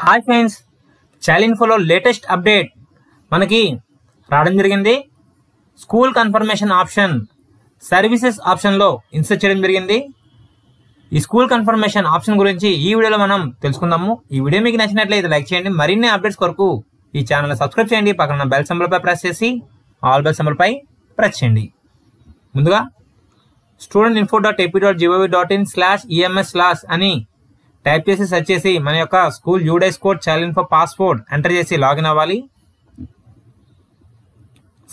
Hi friends చాలిన్ఫోలో latest update మనకి రావడం జరిగింది. స్కూల్ కన్ఫర్మేషన్ ఆప్షన్ సర్వీసెస్ ఆప్షన్లో ఇన్సర్ట్ చేయడం జరిగింది. ఈ స్కూల్ కన్ఫర్మేషన్ ఆప్షన్ గురించి ఈ వీడియోలో మనం తెలుసుకుందాము. ఈ వీడియో మీకు నచ్చినట్లయితే లైక్ చేయండి. మరిన్ని అప్డేట్స్ కొరకు ఈ ఛానల్ సబ్స్క్రైబ్ చేయండి. పక్కన బెల్ సింబల్పై ప్రెస్ చేసి ఆల్ బెల్ సింబల్పై ప్రెస్ చేయండి. ముందుగా student info dot AP dot GOV dot in slash EMS slash అని టైప్ చేసి సెర్చ్ చేసి మన యొక్క school UDISE code challenge for passport enter చేసి లాగిన్ అవ్వాలి.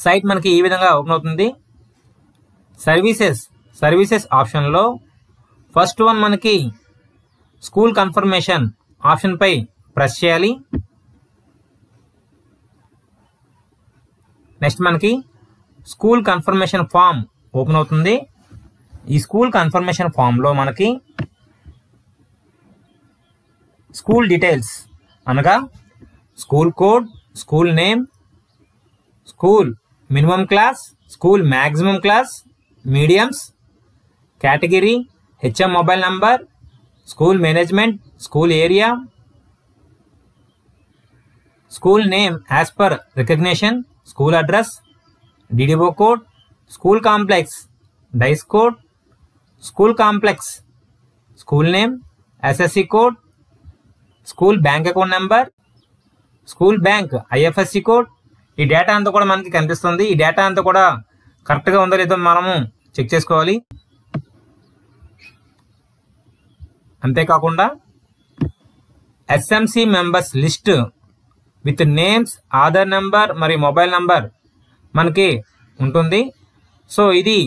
సైట్ మనకి ఈ విధంగా ఓపెన్ అవుతుంది. సర్వీసెస్ సర్వీసెస్ ఆప్షన్లో ఫస్ట్ వన్ మనకి స్కూల్ కన్ఫర్మేషన్ ఆప్షన్పై ప్రెస్ చేయాలి. నెక్స్ట్ మనకి స్కూల్ కన్ఫర్మేషన్ ఫామ్ ఓపెన్ అవుతుంది. ఈ స్కూల్ కన్ఫర్మేషన్ ఫామ్లో మనకి స్కూల్ డీటెయిల్స్ అనగా school code school name school minimum class school maximum class mediums category HM mobile number school management school area school name as per recognition school address DDO code school complex DISE code school complex school name SSC code school bank account number school bank IFSC code. ఈ data అంతా కూడా మనకి కనిపిస్తుంది. ఈ data అంతా కూడా కరెక్ట్గా ఉందో లేదో మనము చెక్ చేసుకోవాలి. అంతేకాకుండా SMC members list with names Aadhaar number మరియు మొబైల్ నెంబర్ మనకి ఉంటుంది. సో ఇది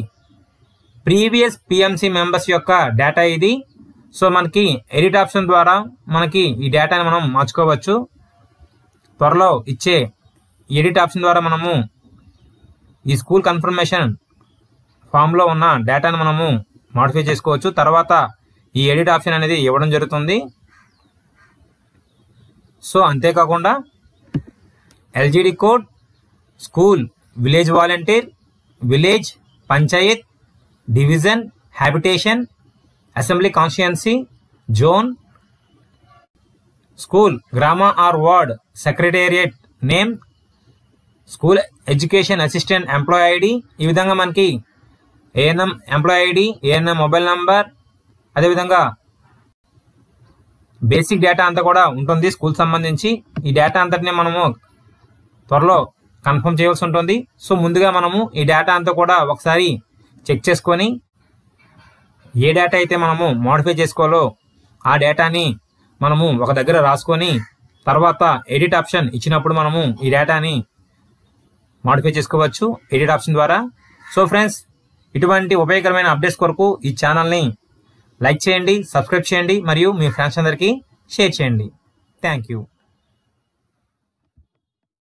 ప్రీవియస్ పిఎంసి మెంబర్స్ యొక్క డేటా ఇది. సో మనకి ఎడిట్ ఆప్షన్ ద్వారా మనకి ఈ డేటాని మనం మార్చుకోవచ్చు. త్వరలో ఇచ్చే ఎడిట్ ఆప్షన్ ద్వారా మనము ఈ స్కూల్ కన్ఫర్మేషన్ ఫామ్లో ఉన్న డేటాను మనము మాడిఫై చేసుకోవచ్చు. తర్వాత ఈ ఎడిట్ ఆప్షన్ అనేది ఇవ్వడం జరుగుతుంది. సో అంతేకాకుండా LGD code school village volunteer village panchayat division habitation assembly constituency zone school గ్రామ or ward secretariat name school education assistant employee ID ఈ విధంగా మనకి ANM employee ID ANM mobile number అదేవిధంగా basic data అంతా కూడా ఉంటుంది school సంబంధించి. ఈ డేటా అంతటిని మనము త్వరలో కన్ఫర్మ్ చేయవలసి ఉంటుంది. సో ముందుగా మనము ఈ డేటా అంతా కూడా ఒకసారి చెక్ చేసుకొని ఏ డేటా అయితే మనము మోడిఫై చేసుకోవాలో ఆ డేటాని మనము ఒక దగ్గర రాసుకొని తర్వాత ఎడిట్ ఆప్షన్ ఇచ్చినప్పుడు మనము ఈ డేటాని మోడిఫై చేసుకోవచ్చు ఎడిట్ ఆప్షన్ ద్వారా. సో ఫ్రెండ్స్ ఇటువంటి ఉపయోగకరమైన అప్డేట్స్ కొరకు ఈ ఛానల్ని లైక్ చేయండి సబ్స్క్రైబ్ చేయండి మరియు మీ ఫ్రెండ్స్ అందరికీ షేర్ చేయండి. Thank you